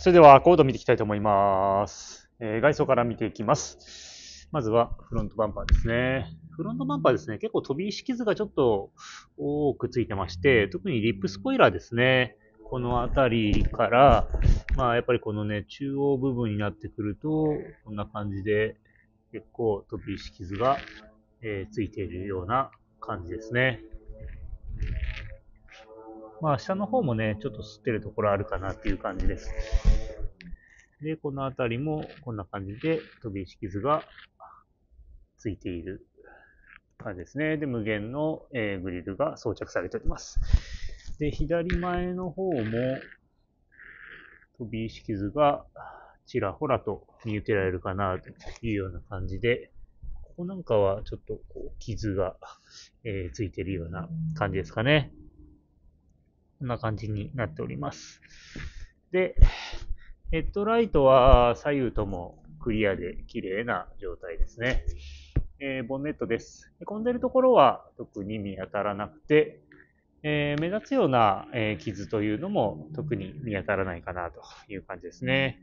それではコード見ていきたいと思います。えー外装から見ていきます。まずはフロントバンパーですね。フロントバンパーですね、結構飛び石傷がちょっと多くついてまして、特にリップスポイラーですね。この辺りから、まあやっぱりこのね、中央部分になってくると、こんな感じで結構飛び石傷が、えーついているような感じですね。まあ下の方もね、ちょっと吸ってるところあるかなっていう感じです。で、この辺りもこんな感じで飛び石傷がついている感じですね。で、無限の、えーグリルが装着されております。で、左前の方も飛び石傷がちらほらと見受けられるかなというような感じで、ここなんかはちょっとこう傷が、えーついてるような感じですかね。こんな感じになっております。で、ヘッドライトは左右ともクリアで綺麗な状態ですね。えーボンネットです。へこんでるところは特に見当たらなくて、えー目立つような、えー傷というのも特に見当たらないかなという感じですね。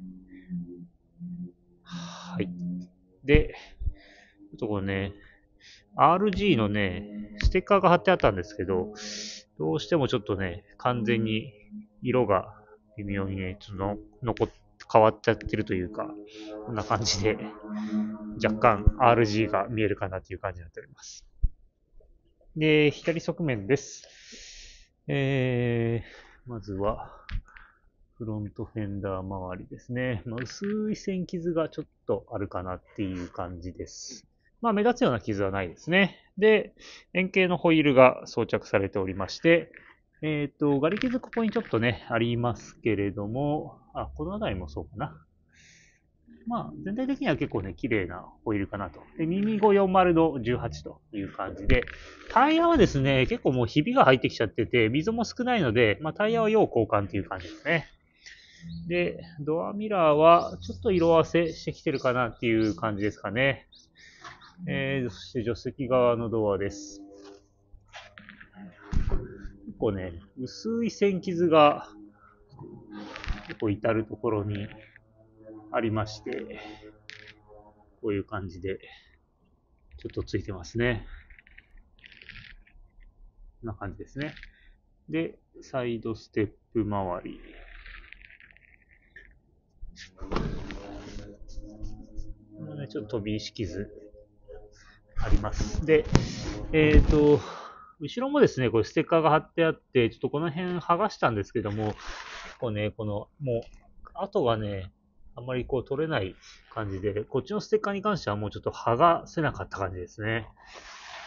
はい。で、ちょっとこれね、RG のね、ステッカーが貼ってあったんですけど、どうしてもちょっとね、完全に色が微妙にね、ちょっとの残っ変わっちゃってるというか、こんな感じで、若干 RG が見えるかなという感じになっております。で、左側面です。えー、まずは、フロントフェンダー周りですね。まあ、薄い線傷がちょっとあるかなっていう感じです。まあ、目立つような傷はないですね。で、円形のホイールが装着されておりまして、えっ、と、ガリ傷ここにちょっとね、ありますけれども、あ、この辺りもそうかな。まあ、全体的には結構ね、綺麗なホイールかなと。で、耳540の18という感じで、タイヤはですね、結構もうひびが入ってきちゃってて、溝も少ないので、まあ、タイヤは要交換という感じですね。で、ドアミラーはちょっと色あせしてきてるかなっていう感じですかね。えー、そして助手席側のドアです。結構ね、薄い線傷が結構至るところにありまして、こういう感じでちょっとついてますね。こんな感じですね。で、サイドステップ周り。ちょっと飛び石傷あります。で、えっ、と、後ろもですね、これステッカーが貼ってあって、ちょっとこの辺剥がしたんですけども、結構ね、この、もう、跡がね、あんまりこう取れない感じで、こっちのステッカーに関してはもうちょっと剥がせなかった感じですね。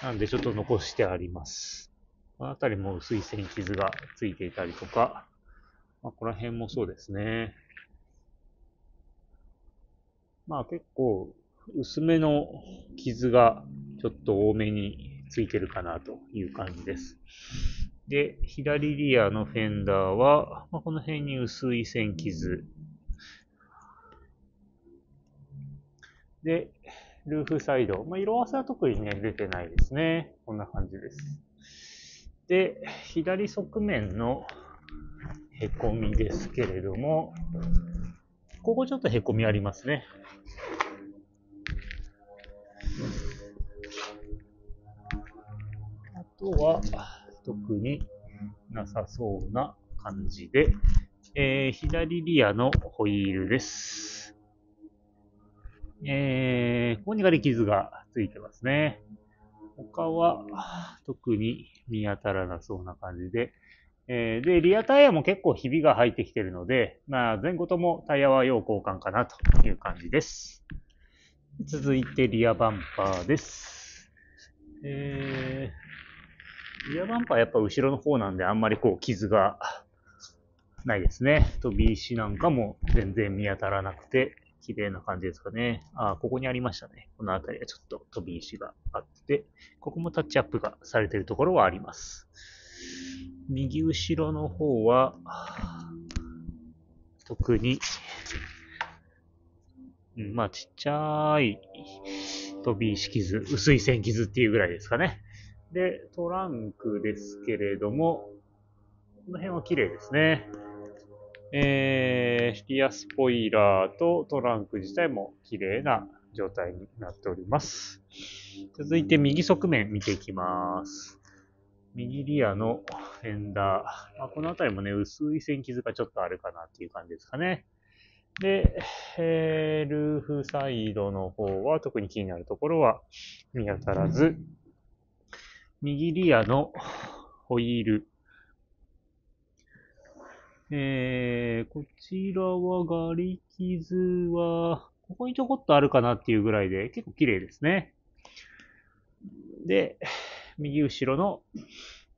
なんでちょっと残してあります。この辺りも薄い線傷がついていたりとか、まあ、この辺もそうですね。まあ結構薄めの傷がちょっと多めについてるかなという感じです。で、左リアのフェンダーは、まあ、この辺に薄い線傷。で、ルーフサイド。まあ、色あせは特にね、出てないですね。こんな感じです。で、左側面のへこみですけれども、ここちょっとへこみありますね。あとは、特になさそうな感じで、えー左リアのホイールです。えーここにガリ傷がついてますね。他は特に見当たらなそうな感じで、えーで、リアタイヤも結構ひびが入ってきてるので、まあ、前後ともタイヤは要交換かなという感じです。続いてリアバンパーです。えー、リアバンパーやっぱ後ろの方なんであんまりこう傷がないですね。飛び石なんかも全然見当たらなくて、綺麗な感じですかね。あ、ここにありましたね。この辺りはちょっと飛び石があって、ここもタッチアップがされてるところはあります。右後ろの方は、特に、うん、まあちっちゃい飛び石傷、薄い線傷っていうぐらいですかね。で、トランクですけれども、この辺は綺麗ですね。えー、リアスポイラーとトランク自体も綺麗な状態になっております。続いて右側面見ていきます。右リアのフェンダー。まあ、この辺りもね、薄い線傷がちょっとあるかなっていう感じですかね。で、えー、ルーフサイドの方は特に気になるところは見当たらず、右リアのホイール。えー、こちらはガリ傷は、ここにちょこっとあるかなっていうぐらいで結構綺麗ですね。で、右後ろの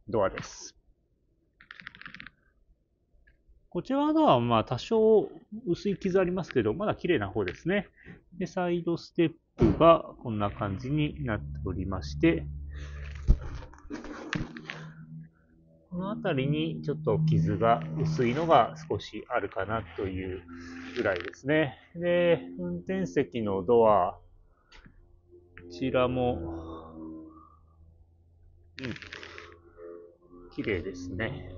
ドアです。こちらのドアはまあ多少薄い傷ありますけど、まだ綺麗な方ですね。で、サイドステップがこんな感じになっておりまして、この辺りにちょっと傷が薄いのが少しあるかなというぐらいですね。で、運転席のドア、こちらもうん。綺麗ですね。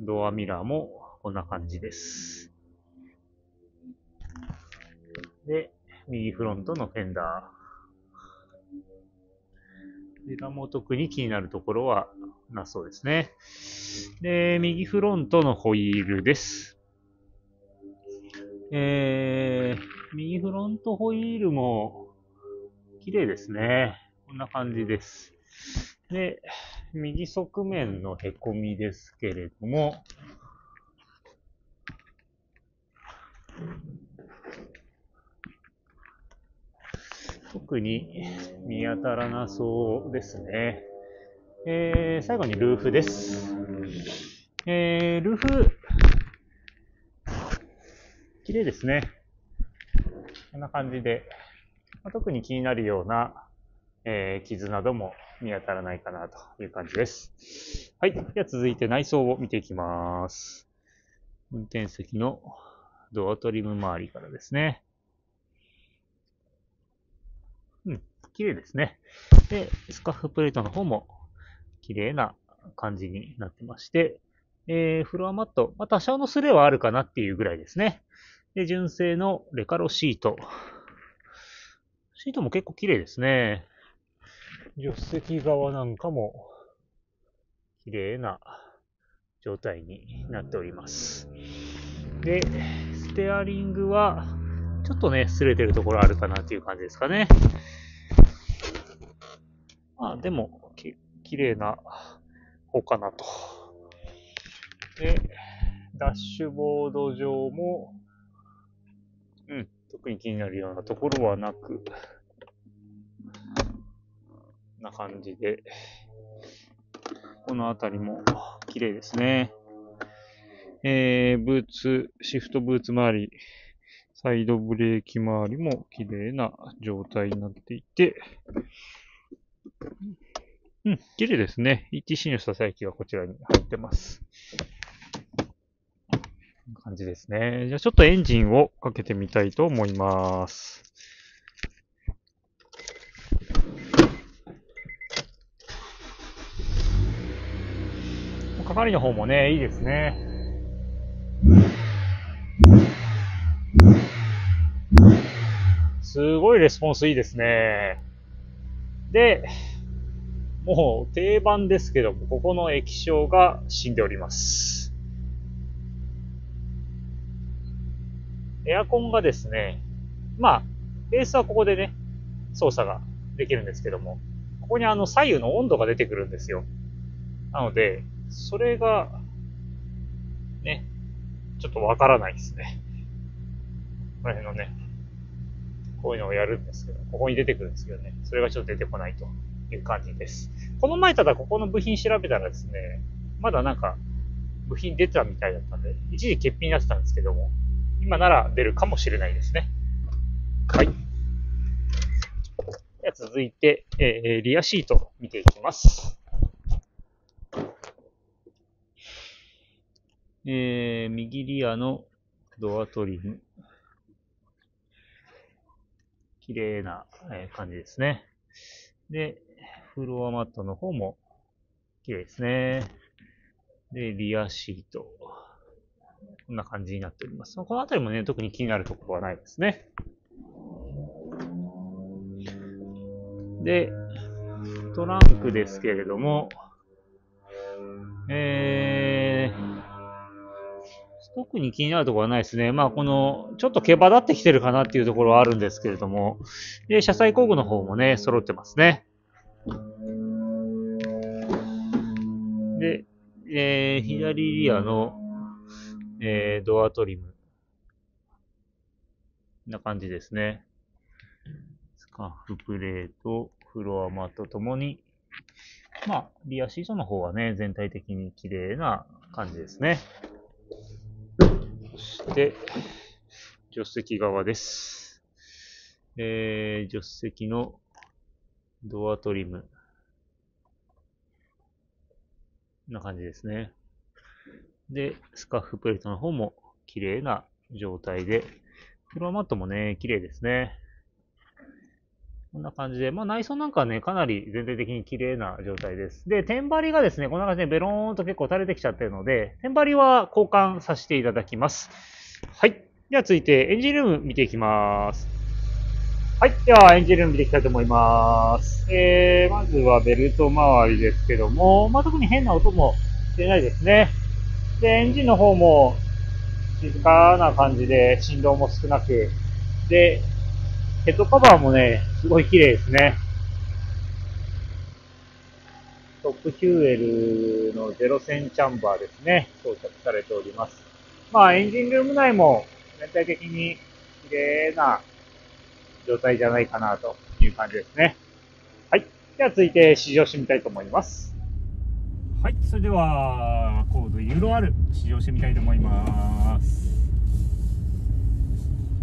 ドアミラーもこんな感じです。で、右フロントのフェンダー。ミラも特に気になるところはなそうですね。で、右フロントのホイールです。えー、右フロントホイールも綺麗ですね。こんな感じです。で、右側面のへこみですけれども、特に見当たらなそうですね。えー、最後にルーフです。えー、ルーフ、綺麗ですね。こんな感じで、まあ、特に気になるような、えー、傷なども見当たらないかなという感じです。はい。では続いて内装を見ていきます。運転席のドアトリム周りからですね。うん、綺麗ですね。で、スカーフプレートの方も綺麗な感じになってまして、えー、フロアマット、まあ、多少のスレはあるかなっていうぐらいですね。で、純正のレカロシート。シートも結構綺麗ですね。助手席側なんかも綺麗な状態になっております。で、ステアリングはちょっとね、擦れてるところあるかなっていう感じですかね。まあ、でも、き綺麗な方かなと。で、ダッシュボード上も、うん、特に気になるようなところはなく、な感じで、この辺りも綺麗ですね。えー、ブーツ、シフトブーツ周り、サイドブレーキ周りも綺麗な状態になっていて、うん、綺麗ですね。ETC の支え機がこちらに入ってます。感じですね。じゃあちょっとエンジンをかけてみたいと思います。係の方もね、いいですね。すごいレスポンスいいですね。で、もう定番ですけども、ここの液晶が死んでおります。エアコンがですね、まあ、ベースはここでね、操作ができるんですけども、ここにあの左右の温度が出てくるんですよ。なので、それが、ね、ちょっとわからないですね。この辺のね、こういうのをやるんですけど、ここに出てくるんですけどね、それがちょっと出てこないという感じです。この前ただここの部品調べたらですね、まだなんか部品出たみたいだったんで、一時欠品になってたんですけども、今なら出るかもしれないですね。はい。では続いて、えー、リアシート見ていきます。えー、右リアのドアトリム。綺麗な感じですね。で、フロアマットの方も綺麗ですね。で、リアシート。こんな感じになっております。この辺りもね、特に気になるところはないですね。で、トランクですけれども、えー、特に気になるところはないですね。まあ、この、ちょっと毛羽立ってきてるかなっていうところはあるんですけれども、で、車載工具の方もね、揃ってますね。で、えー、左リアの、えー、ドアトリム。な感じですね。スカーフプレート、フロアマットともに、まあ、リアシートの方はね、全体的に綺麗な感じですね。そして、助手席側です。えー、助手席のドアトリム。こんな感じですね。で、スカッフプレートの方も綺麗な状態で、フロアマットもね、綺麗ですね。こんな感じで、まあ内装なんかね、かなり全体的に綺麗な状態です。で、天張りがですね、こんな感じでベローンと結構垂れてきちゃってるので、天張りは交換させていただきます。はい。では続いてエンジンルーム見ていきます。はい。ではエンジンルーム見ていきたいと思います。えー、まずはベルト周りですけども、まあ特に変な音も出ないですね。で、エンジンの方も静かな感じで振動も少なく、で、ヘッドカバーもね、すごい綺麗ですね。トップヒューエルのゼロ線チャンバーですね。装着されております。まあ、エンジンルーム内も全体的に綺麗な状態じゃないかなという感じですね。はい。では続いて試乗してみたいと思います。はい。それでは、コードユーロ R 試乗してみたいと思います。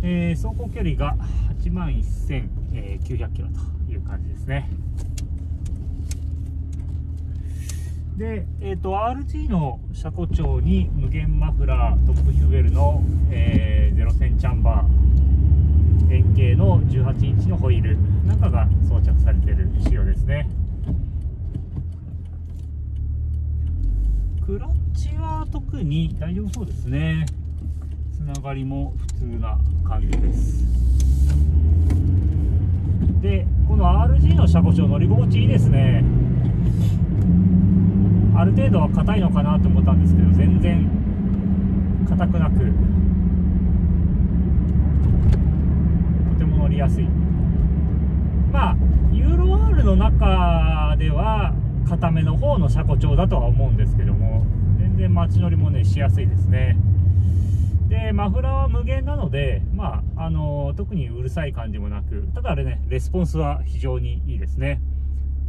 えー、走行距離が8万1900キロという感じですね。で、えーと、RG の車庫帳に無限マフラートップヒューエルの、えー、ゼロ線チャンバー円形の18インチのホイールなんかが装着されている仕様ですね。クラッチは特に大丈夫そうですね。つながりも普通な感じです。でこの RG の車庫帳乗り心地いいですね。ある程度は硬いのかなと思ったんですけど全然硬くなくとても乗りやすいまあユーロ R の中では硬めの方の車庫帳だとは思うんですけども全然街乗りもねしやすいですねで、マフラーは無限なので、まあ、あの特にうるさい感じもなく、ただあれね、レスポンスは非常にいいですね。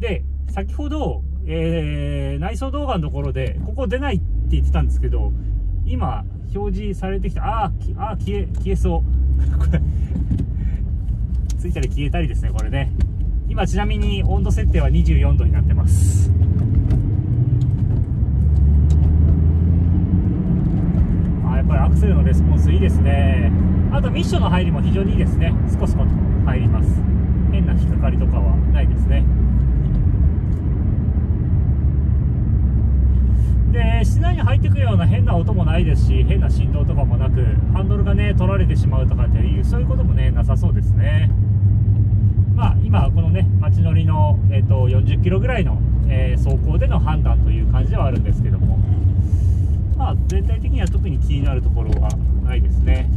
で、先ほど、えー、内装動画のところで、ここ出ないって言ってたんですけど、今、表示されてきた、ああ、あ消え、消えそう。ついたり消えたりですね、これね。今、ちなみに温度設定は24度になってます。あやっ。ぱりアクセルのレスポンスいいですね。あとミッションの入りも非常にいいですね。スコスコと入ります。変な引っかかりとかはないですね。で室内に入っていくような変な音もないですし変な振動とかもなくハンドルがね取られてしまうとかっていうそういうこともねなさそうですね。まあ今このね街乗りの、えーと、40キロぐらいの、えー、走行での判断という感じではあるんですけどもまあ、全体的には特に気になるところはないですね。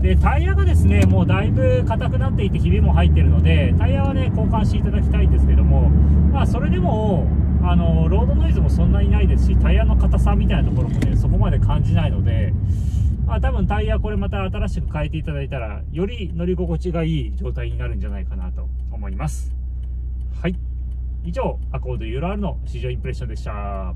で、タイヤがですね、もうだいぶ硬くなっていて、ひびも入ってるので、タイヤはね、交換していただきたいんですけども、まあ、それでも、あの、ロードノイズもそんなにないですし、タイヤの硬さみたいなところもね、そこまで感じないので、まあ、多分タイヤこれまた新しく変えていただいたら、より乗り心地がいい状態になるんじゃないかなと思います。はい。以上、アコード URL の試乗インプレッションでした。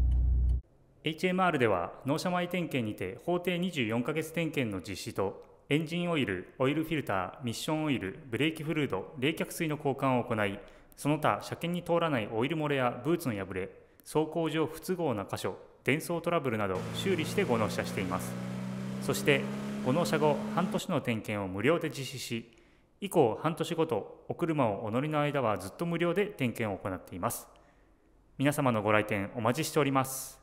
HMR では納車前点検にて法定24ヶ月点検の実施とエンジンオイル、オイルフィルター、ミッションオイル、ブレーキフルード、冷却水の交換を行い、その他車検に通らないオイル漏れやブーツの破れ、走行上不都合な箇所、伝送トラブルなど修理してご納車しています。そしてご納車後半年の点検を無料で実施し、以降半年ごとお車をお乗りの間はずっと無料で点検を行っています。皆様のご来店お待ちしております。